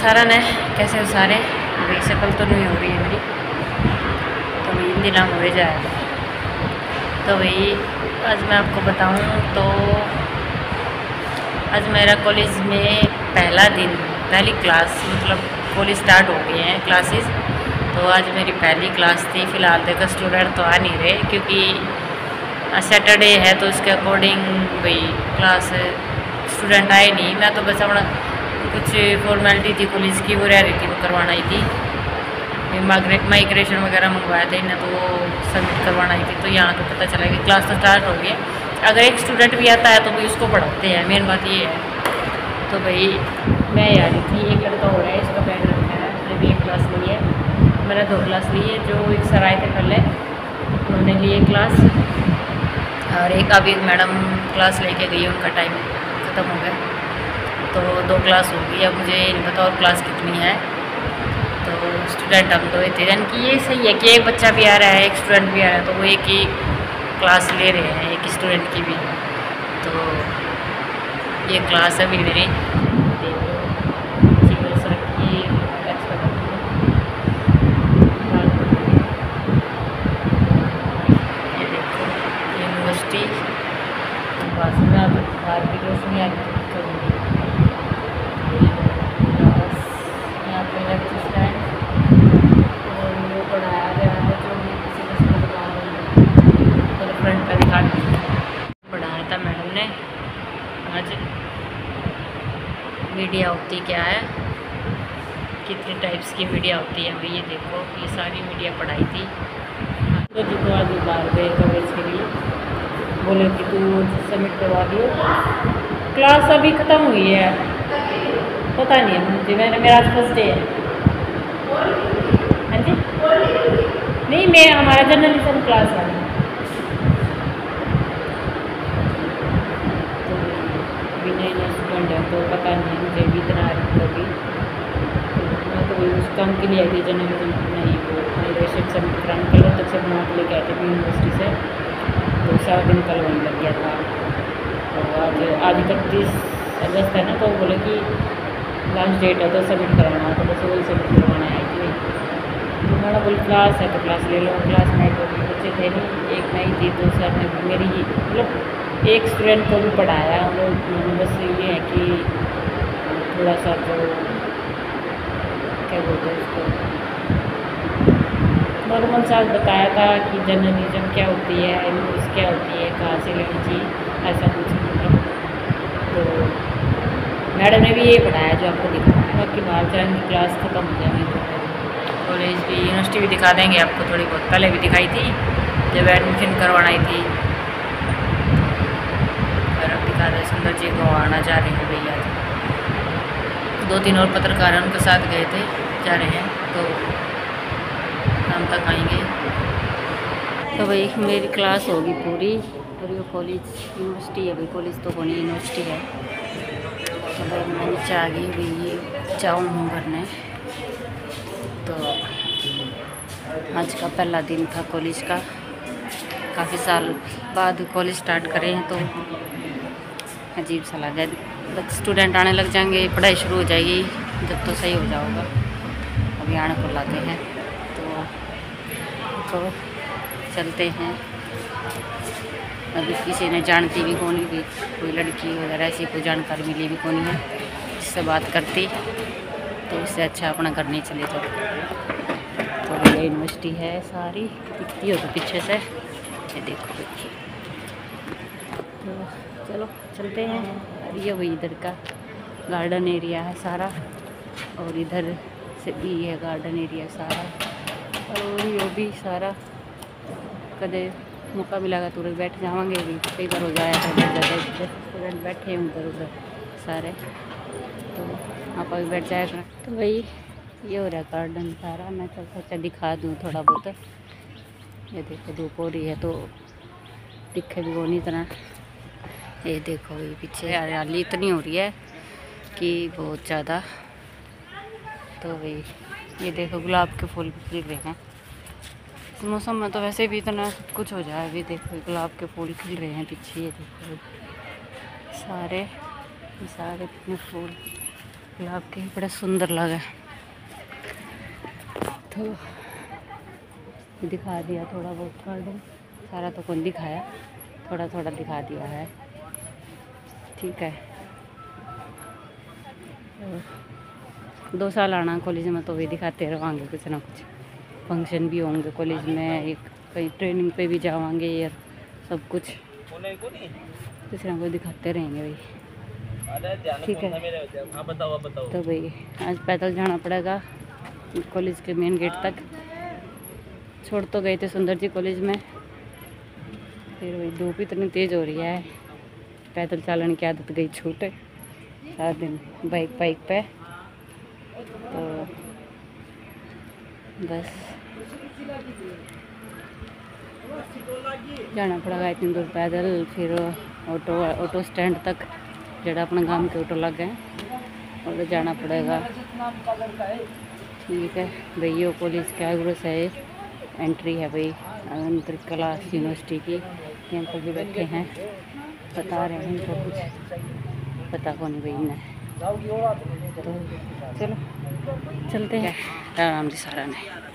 सारा ने, कैसे सारे? भाई शक्ल तो नहीं हो रही है मेरी। तो भाई इन दिनों हो जाएगा तो भाई आज मैं आपको बताऊँ तो आज मेरा कॉलेज में पहला दिन, पहली क्लास मतलब कॉलेज स्टार्ट हो गए हैं क्लासेस तो आज मेरी पहली क्लास थी, फ़िलहाल देखा स्टूडेंट तो आ नहीं रहे, क्योंकि सैटरडे है तो उसके अकॉर्डिंग भाई क्लास स्टूडेंट आए नहीं। मैं तो बस अपना कुछ फॉर्मेलिटी थी पुलिस की वो रह रही थी वो करवाना ही थी माइग्रेशन वगैरह मंगवाया था इन्हें तो वो सबमिट करवाना ही थी तो यहाँ तो पता चला कि क्लास तो स्टार्ट हो गई. अगर एक स्टूडेंट भी आता है तो भाई उसको पढ़ाते हैं. मेन बात ये है. तो भाई मैं आ रही थी, एक लड़का हो रहा है, इसका बैग रखा है. उसने भी एक क्लास ली है. मैंने दो क्लास ली है, जो एक सर आए थे पहले. उन्होंने लिए क्लास और एक अभी मैडम क्लास लेके गई उनका टाइम ख़त्म हो गया. तो दो क्लास होगी अब मुझे नहीं पता और क्लास कितनी है। तो स्टूडेंट हम दो थे। यानी कि ये सही है कि एक बच्चा भी आ रहा है, एक स्टूडेंट भी आ रहा है तो वो एक ही क्लास ले रहे हैं, एक स्टूडेंट की भी। तो ये क्लास है अभी मेरी। यूनिवर्सिटी में बाहर की रोशनी आ मीडिया होती क्या है? कितने टाइप्स की मीडिया होती है? भाई ये देखो, ये सारी मीडिया पढ़ाई थी। तो जी तो आज बाहर गए कवरेज के लिए। बोले कि तू सबमिट करवा दियो। क्लास अभी ख़त्म हुई है। पता नहीं मुझे। मैंने, मेरा आज फ़र्स्ट डे है। हाँ जी? नहीं, मैं, हमारा जर्नलिज्म क्लास है तो पता नहीं, मुझे भी इतना कभी मैं तो उस काम के लिए आई थी जर्नलिज्म नहीं वो माइग्रेशन सबमिट कराने कल तक से बना के लेके आए थे यूनिवर्सिटी से। तो सारा दिन कल वहीं लग गया था। तो आज आज इकतीस अगस्त है ना तो बोले कि लास्ट डेट है तो सबमिट करवाना तो बस वही सबमिट करवाने आई थी तो मैंने बोली क्लास है तो क्लास ले लो क्लास में तो बच्चे थे नहीं, एक नहीं थी तो सर ने मेरी मतलब एक स्टूडेंट को भी पढ़ाया, हम लोग बस ये है कि थोड़ा सा जो क्या बोलते हैं उसको? नॉर्मल सा बताया था कि जर्नलिज्म क्या होती है न्यूज़ क्या होती है, कहाँ से लेनी चाहिए, ऐसा कुछ मतलब तो मैडम ने भी ये पढ़ाया जो आपको दिखाया बाकी बाहर जाएँगे क्लास ख़त्म हो जाएँगे। कॉलेज भी यूनिवर्सिटी भी दिखा देंगे आपको थोड़ी बहुत। पहले भी दिखाई थी, जब एडमिशन करवाना थी राधा सुंदर जी आना जा रहे हैं भैया दो तीन और पत्रकार उनके साथ गए थे, जा रहे हैं तो शाम तक आएँगे। तो भाई, मेरी क्लास होगी पूरी। और ये कॉलेज यूनिवर्सिटी है भाई कॉलेज तो कौन यूनिवर्सिटी है। तो भाई, मैं आ गई भाई ये जाऊँ हूँ भरने। तो आज का पहला दिन था कॉलेज का। काफ़ी साल बाद कॉलेज स्टार्ट करें तो अजीब सा लगा। बस स्टूडेंट आने लग जाएँगे पढ़ाई शुरू हो जाएगी जब तो सही हो जाओगा। अभी आने को लाते हैं तो, तो चलते हैं। अभी किसी ने जानती भी कौन भी कोई लड़की वगैरह ऐसी कोई जानकारी मिली भी कौन है जिससे बात करती तो उससे अच्छा अपना घर नहीं चले तो तो यूनिवर्सिटी है सारी दिखती हो तो पीछे से ये देखो। देखिए चलो, चलते हैं। ये वही इधर का गार्डन एरिया है सारा। और इधर से भी है गार्डन एरिया सारा। और ये भी सारा। कदे मौका मिलेगा तो बैठ जाएँगे भी कई बार हो जाया था स्टूडेंट बैठे हैं उधर उधर सारे। तो आप अभी बैठ जाएगा तो भाई ये हो रहा गार्डन सारा। मैं चल सोचा दिखा दूँ थोड़ा बहुत। ये देखो, धूप हो रही है तो दिखे भी वो नहीं इतना। ये देखो, ये पीछे हरियाली इतनी हो रही है कि बहुत ज़्यादा। तो भाई, ये देखो, गुलाब के फूल भी खिल रहे हैं। इस मौसम में तो वैसे भी इतना सब कुछ हो जाए, अभी देखो, गुलाब के फूल खिल रहे हैं पीछे, ये देखो। सारे सारे कितने फूल, गुलाब के, बड़ा सुंदर लगे तो दिखा दिया थोड़ा बहुत गार्डन सारा तो कौन दिखाया थोड़ा थोड़ा दिखा दिया है। ठीक है। तो दो साल आना कॉलेज में तो भी दिखाते रहेंगे कुछ ना कुछ। फ़ंक्शन भी होंगे कॉलेज में एक कहीं ट्रेनिंग पे भी जावांगे यार सब कुछ। कुछ ना कुछ दिखाते रहेंगे भाई। ठीक है। हाँ? बताओ बताओ। तो भाई आज पैदल जाना पड़ेगा कॉलेज के मेन गेट तक। छोड़ तो गए थे सुंदर जी कॉलेज में। फिर वही धूप इतनी तेज़ हो रही है। पैदल चलने की आदत गई छूट। सारा दिन बाइक बाइक पे। तो बस। जाना पड़ेगा इतनी दूर पैदल, फिर ऑटो ऑटो स्टैंड तक जड़ा अपने गाँव के ऑटो लग गए और जाना पड़ेगा। ठीक है। भैया कॉलेज के आगुड़ से एंट्री है भाई अंतर कला यूनिवर्सिटी की। यहाँ पर भी बैठे हैं। बता रहे हैं इनको कुछ। पता कौन भाई है तो चलो, चलते हैं। राम जी सारा ने।